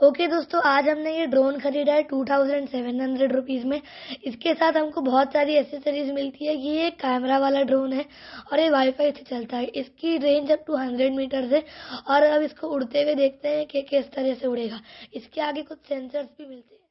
Okay दोस्तों, आज हमने ये ड्रोन खरीदा है two thousand seven hundred rupees में। इसके साथ हमको बहुत सारी एसेसरीज मिलती है। ये एक कैमरा वाला ड्रोन है और ये वाईफाई से चलता है। इसकी रेंज अब टू हंड्रेड मीटर है और अब इसको उड़ते हुए देखते हैं कि किस तरह से उड़ेगा। इसके आगे कुछ सेंसर्स भी मिलते हैं।